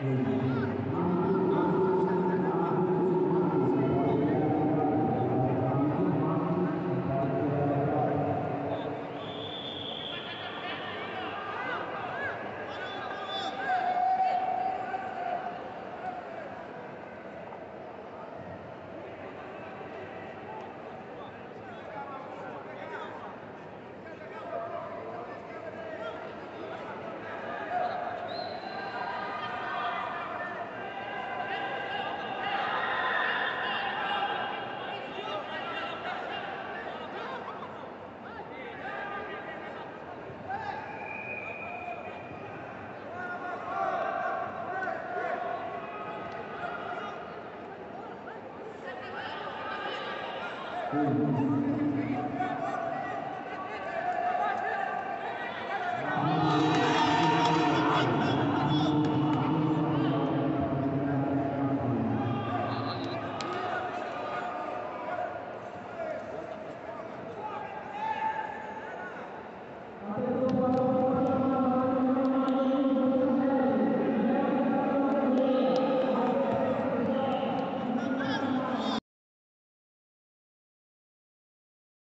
Amen. Thank.